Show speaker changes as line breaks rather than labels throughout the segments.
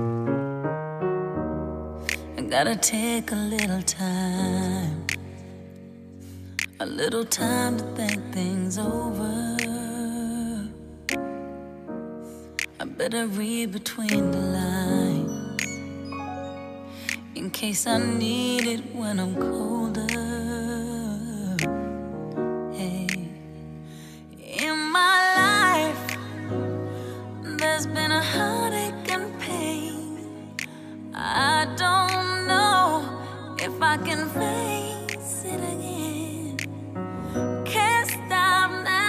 I gotta take a little time, a little time to think things over. I better read between the lines in case I need it when I'm colder. I can face it again. Can't stop now.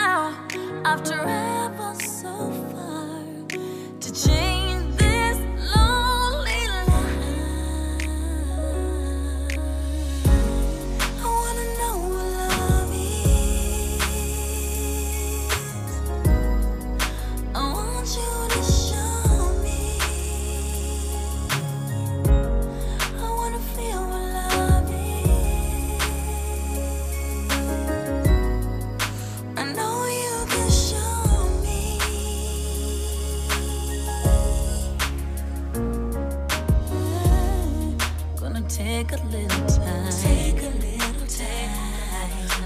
Take a little time. Take a little time.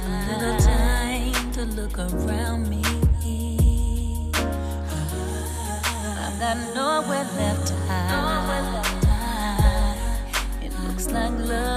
A little time to look around me. I've got nowhere left to hide. It looks like love.